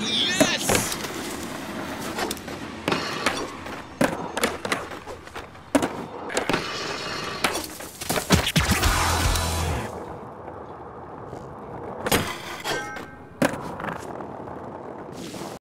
Yeah!